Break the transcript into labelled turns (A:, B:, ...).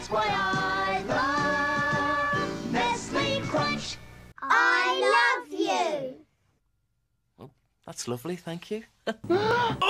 A: That's why I love Nestle Crunch.
B: I love you.
C: Oh, that's lovely, thank you.
D: Oh!